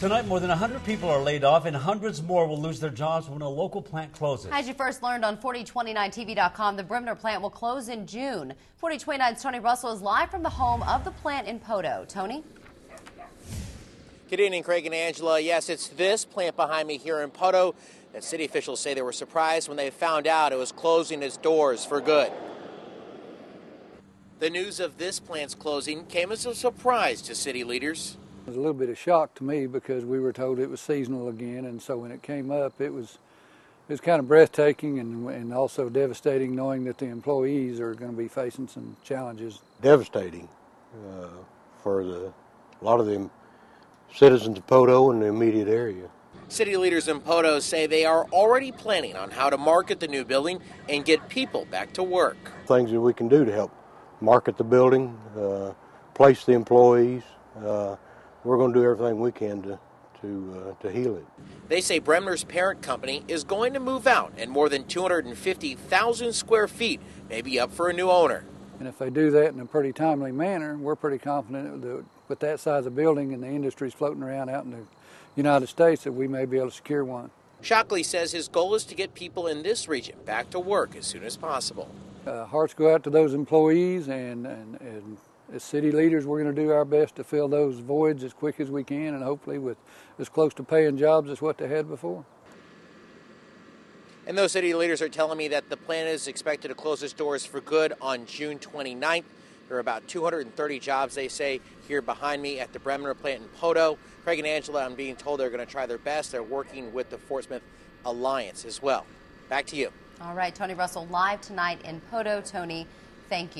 Tonight, more than 100 people are laid off and hundreds more will lose their jobs when a local plant closes. As you first learned on 4029TV.com, the Bremner plant will close in June. 4029's Tony Russell is live from the home of the plant in Poteau. Tony? Good evening, Craig and Angela. Yes, it's this plant behind me here in Poteau that city officials say they were surprised when they found out it was closing its doors for good. The news of this plant's closing came as a surprise to city leaders. It was a little bit of shock to me because we were told it was seasonal again, and so when it came up, it was it was kind of breathtaking and, and also devastating knowing that the employees are going to be facing some challenges. Devastating uh, for the a lot of the citizens of Poteau and the immediate area. City leaders in Poteau say they are already planning on how to market the new building and get people back to work. Things that we can do to help market the building, uh, place the employees. Uh, we're going to do everything we can to to uh, to heal it. They say Bremner's parent company is going to move out, and more than 250,000 square feet may be up for a new owner. And if they do that in a pretty timely manner, we're pretty confident that with that size of building and the industries floating around out in the United States, that we may be able to secure one. Shockley says his goal is to get people in this region back to work as soon as possible. Uh, hearts go out to those employees, and, and, and as city leaders, we're going to do our best to fill those voids as quick as we can, and hopefully with as close to paying jobs as what they had before. And those city leaders are telling me that the plant is expected to close its doors for good on June 29th. There are about 230 jobs, they say, here behind me at the Bremner plant in Poteau. Craig and Angela, I'm being told they're going to try their best. They're working with the Fort Smith Alliance as well. Back to you. All right, Tony Russell live tonight in Poteau. Tony, thank you.